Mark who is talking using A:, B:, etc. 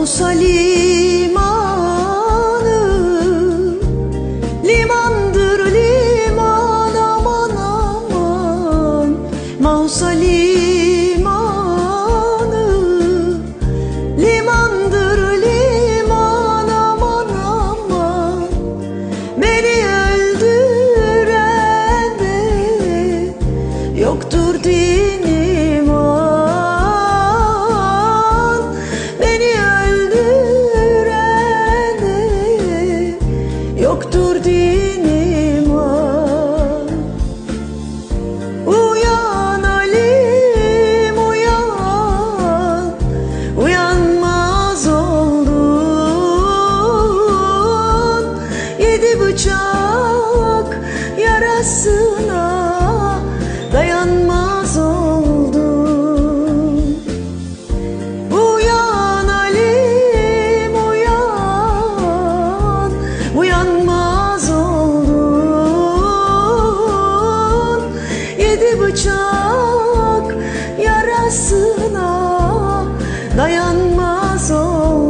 A: Bursa limanı Limandır liman aman aman. Mausa limanı Limandır liman aman aman. Beni öldüren de yoktur. yoktur dinim. Uyan Alim uyan Uyanmaz oldun Yedi bıçak yarası acısına dayanmaz ol